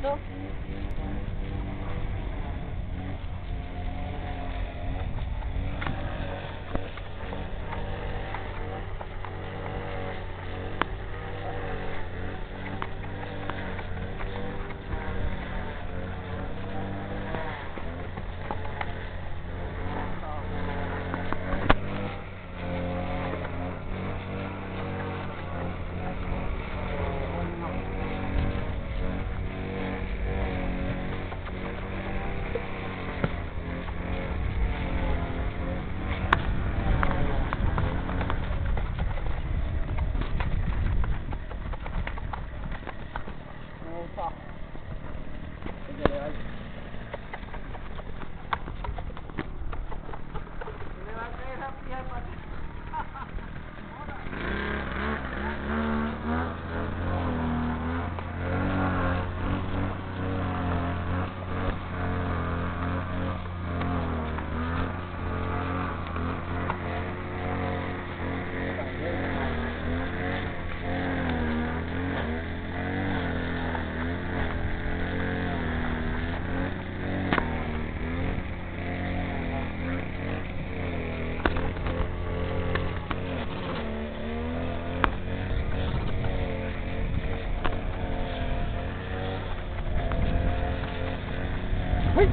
Stop. top. 嘿